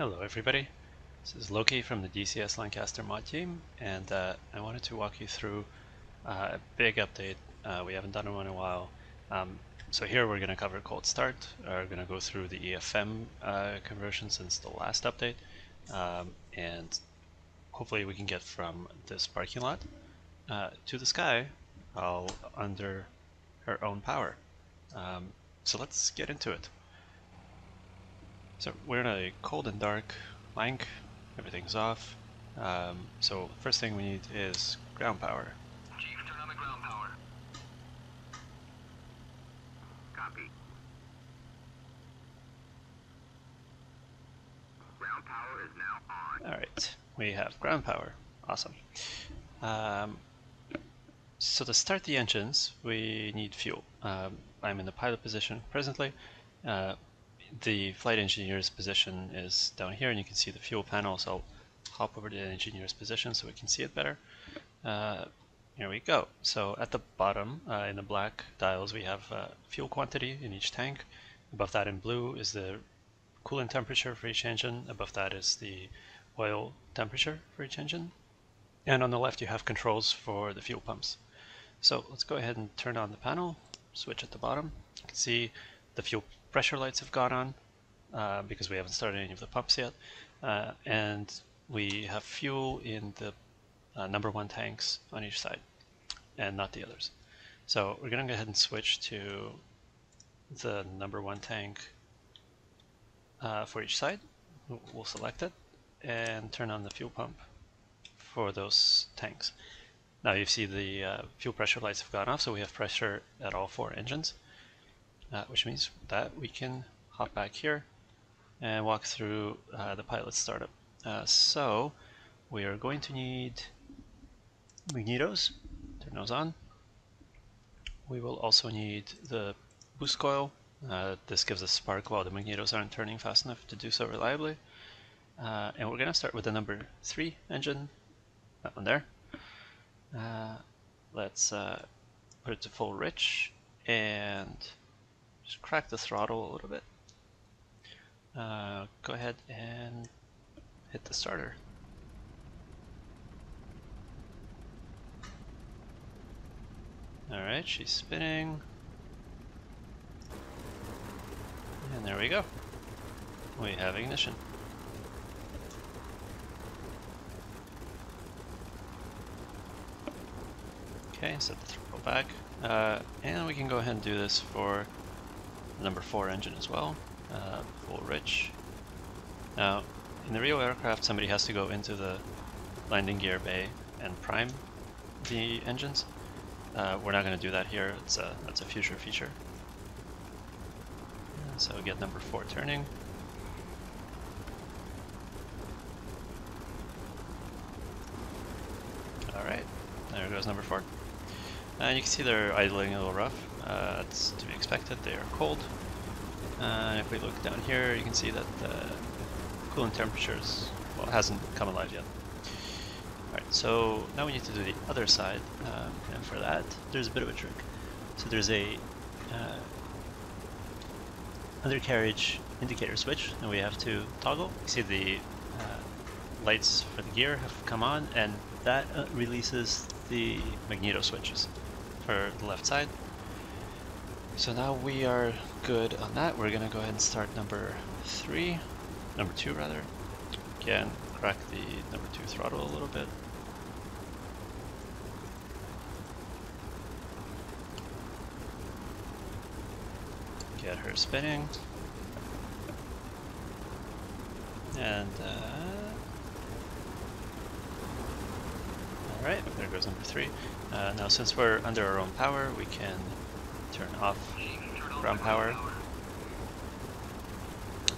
Hello everybody, this is Loki from the DCS Lancaster mod team and uh, I wanted to walk you through uh, a big update. Uh, we haven't done one in a while. Um, so here we're going to cover cold start, we're going to go through the EFM uh, conversion since the last update um, and hopefully we can get from this parking lot uh, to the sky all under her own power. Um, so let's get into it. So we're in a cold and dark Lanc, everything's off. Um, so first thing we need is ground power. Chief, turn on the ground power. Copy. Ground power is now on. Alright, we have ground power. Awesome. Um, so to start the engines, we need fuel. Um, I'm in the pilot position presently. Uh, the flight engineer's position is down here and you can see the fuel panel so I'll hop over to the engineer's position so we can see it better. Uh, here we go. So at the bottom uh, in the black dials we have uh, fuel quantity in each tank. Above that in blue is the coolant temperature for each engine. Above that is the oil temperature for each engine. And on the left you have controls for the fuel pumps. So let's go ahead and turn on the panel switch at the bottom. You can see the fuel pressure lights have gone on uh, because we haven't started any of the pumps yet. Uh, and we have fuel in the uh, number one tanks on each side and not the others. So we're going to go ahead and switch to the number one tank uh, for each side. We'll select it and turn on the fuel pump for those tanks. Now you see the uh, fuel pressure lights have gone off, so we have pressure at all four engines uh, which means that we can hop back here and walk through uh, the pilot startup. Uh, so we are going to need magnetos, turn those on. We will also need the boost coil. Uh, this gives a spark while the magnetos aren't turning fast enough to do so reliably. Uh, and we're going to start with the number 3 engine, that one there. Uh, let's put it to full rich and just crack the throttle a little bit. Uh, go ahead and hit the starter. Alright, she's spinning. And there we go. We have ignition. Okay, set the throttle back. Uh, and we can go ahead and do this for number 4 engine as well, uh, full rich. Now, in the real aircraft, somebody has to go into the landing gear bay and prime the engines. Uh, we're not going to do that here, it's a, that's a future feature. So we get number 4 turning. Alright, there goes number 4. And you can see they're idling a little rough. That's to be expected, they are cold. Uh, if we look down here, you can see that the coolant temperatures, well, hasn't come alive yet. Alright, so now we need to do the other side, um, and for that, there's a bit of a trick. So there's a uh, undercarriage indicator switch, and we have to toggle. You see the uh, lights for the gear have come on, and that uh, releases the magneto switches for the left side. So now we are good on that. We're gonna go ahead and start number three, number two rather. Again, crack the number two throttle a little bit. Get her spinning. And, uh, Alright, there goes number three. Uh, now since we're under our own power, we can turn off ground power.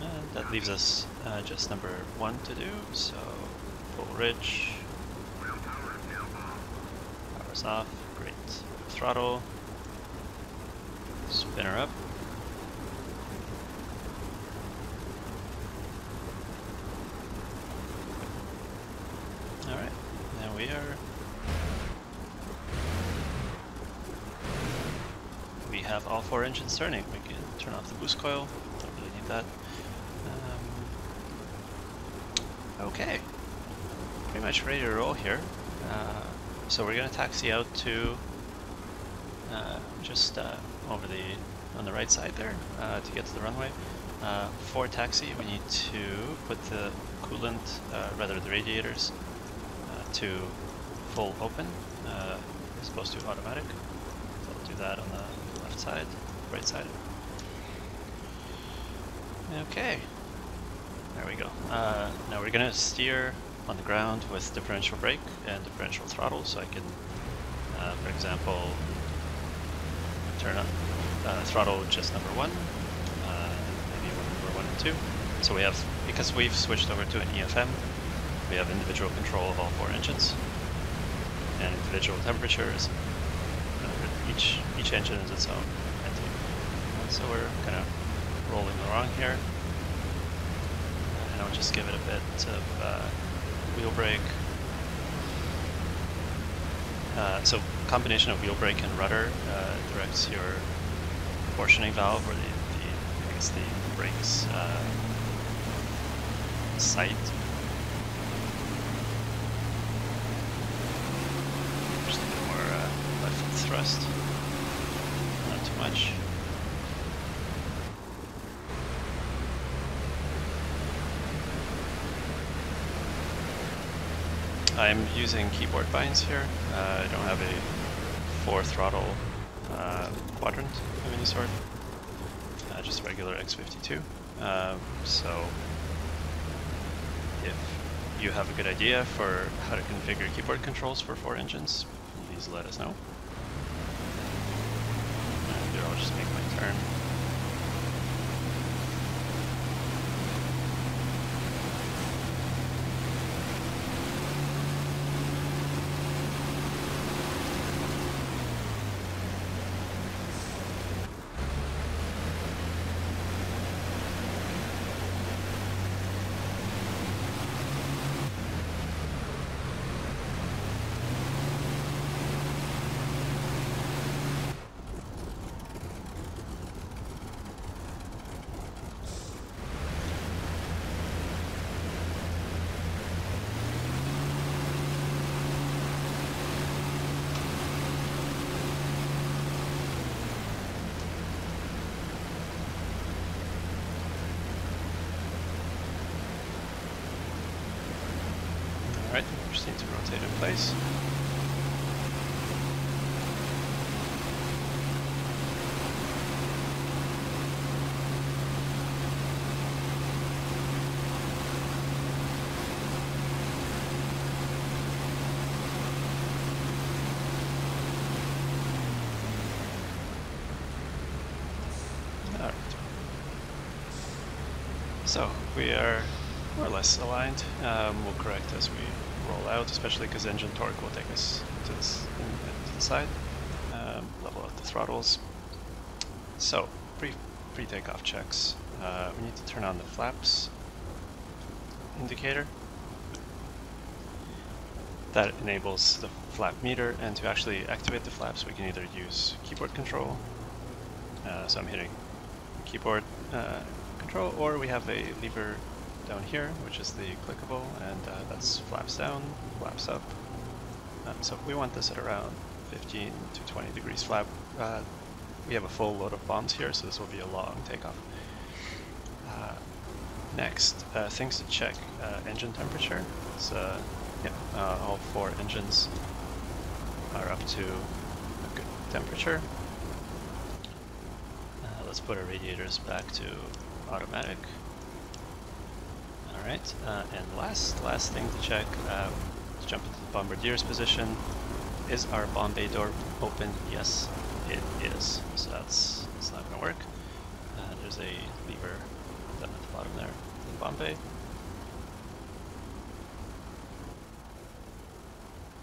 And that leaves us uh, just number one to do, so full rich. Power's off, great. Throttle. Spin her up. Alright, now we are have all four engines turning. We can turn off the boost coil, don't really need that. Um, Okay, pretty much ready to roll here. Uh, so we're gonna taxi out to uh, just uh, over the on the right side there uh, to get to the runway. Uh, for taxi, we need to put the coolant, uh, rather the radiators, to full open, as opposed to automatic. So I'll do that on the left side, right side. Okay, there we go. Uh, now we're gonna steer on the ground with differential brake and differential throttle, so I can, uh, for example, turn on uh, throttle just number one, uh, maybe number one and two. So we have, because we've switched over to an EFM, we have individual control of all four engines and individual temperatures. Each each engine is its own entity. So we're kind of rolling along here, and I'll just give it a bit of uh, wheel brake. Uh, so combination of wheel brake and rudder uh, directs your portioning valve or the, the I guess the brakes uh, sight. Just a bit more uh, left foot thrust, not too much. I'm using keyboard binds here. Uh, I don't have a four throttle uh, quadrant of any sort, uh, just regular X52. Um, so if you have a good idea for how to configure keyboard controls for four engines, please let us know. And here I'll just make my turn. Alright, just need to rotate in place. Alright. So, we are more or less aligned. Um, we'll correct as we roll out, especially because engine torque will take us to, this, to the side. Um, level out the throttles. So, pre, pre takeoff checks. Uh, we need to turn on the flaps indicator. That enables the flap meter, and to actually activate the flaps, we can either use keyboard control. Uh, so I'm hitting keyboard uh, control, or we have a lever down here, which is the clickable, and uh, that's flaps down, flaps up. Um, so we want this at around 15 to 20 degrees flap. Uh, we have a full load of bombs here, so this will be a long takeoff. Uh, next, uh, things to check. Uh, engine temperature. So, yeah, uh, all four engines are up to a good temperature. let's put our radiators back to automatic. Alright, uh, and last last thing to check, uh, let's jump into the bombardier's position. Is our bomb bay door open? Yes, it is. So that's, that's not going to work. Uh, there's a lever down at the bottom there in the bomb bay.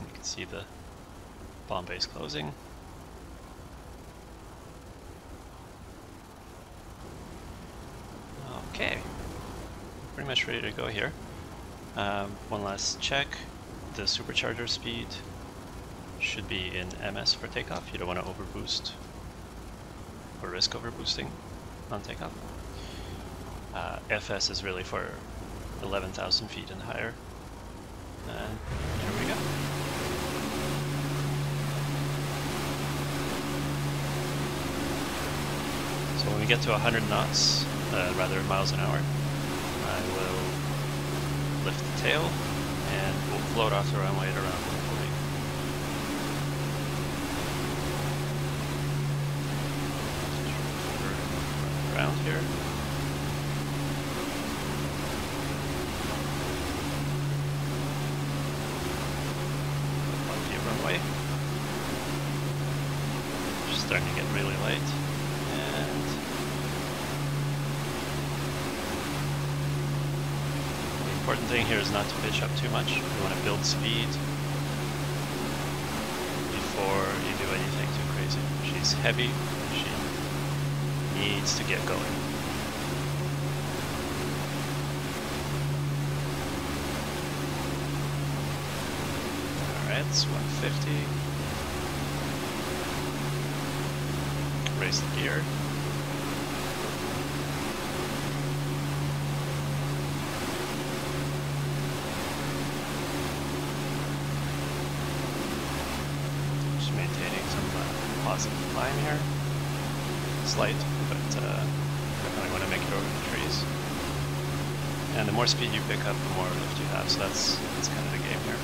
You can see the bomb bays closing. Okay pretty much ready to go here. Um, one last check. The supercharger speed should be in MS for takeoff. You don't want to overboost or risk overboosting on takeoff. Uh, FS is really for 11,000 feet and higher. And here we go. So when we get to 100 knots, uh, rather miles an hour, will lift the tail and we'll float off the runway at around 140. Around here. Plenty of runway. Just starting to get really light. And the important thing here is not to pitch up too much. You want to build speed before you do anything too crazy. She's heavy she needs to get going. Alright, it's 150. Raise the gear. Just maintaining some climb here. Slight, but uh, definitely want to make it over the trees. And the more speed you pick up, the more lift you have, so that's, that's kind of the game here.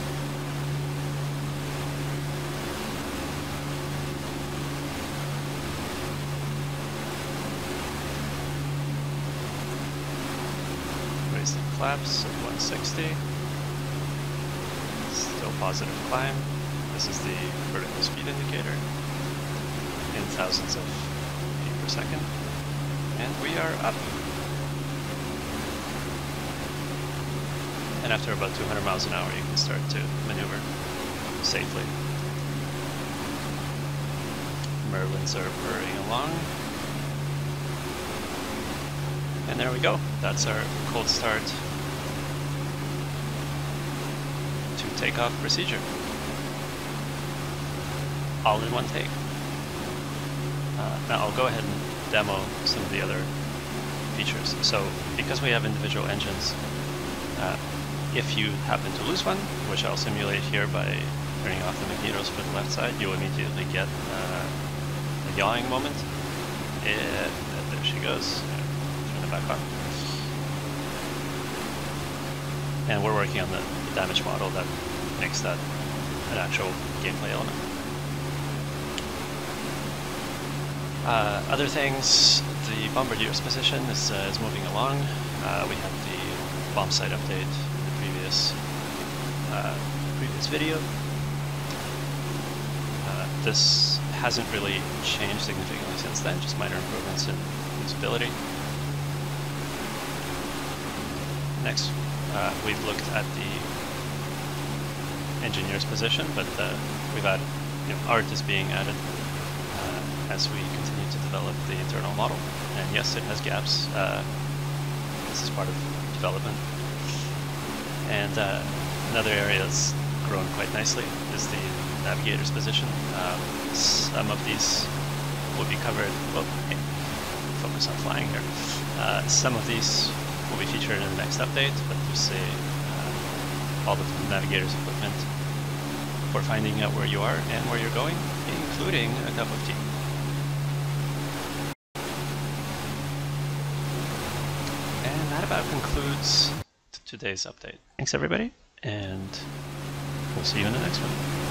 Raise the flaps at 160. Still positive climb. This is the vertical speed indicator in thousands of feet per second. And we are up. And after about 200 miles an hour, you can start to maneuver safely. Merlins are purring along. And there we go. That's our cold start to takeoff procedure. All in one take. Uh, now I'll go ahead and demo some of the other features. So because we have individual engines, uh, if you happen to lose one, which I'll simulate here by turning off the magnetos for the left side, you'll immediately get uh, a yawing moment. And there she goes. Turn it back on. And we're working on the damage model that makes that an actual gameplay element. Uh, other things, the bombardier's position is, uh, is moving along. Uh, we had the bomb sight update in the previous uh, previous video. Uh, this hasn't really changed significantly since then, just minor improvements in usability. Next, uh, we looked at the engineer's position, but we've had you know, art is being added as we continue to develop the internal model. And yes, it has gaps. Uh, this is part of development. And uh, another area that's grown quite nicely is the navigator's position. Um, some of these will be covered, well, hey, focus on flying here. Uh, some of these will be featured in the next update, but just say uh, all the navigator's equipment for finding out where you are and where you're going, including a cup of tea. that about concludes today's update. Thanks everybody, and we'll see you in the next one.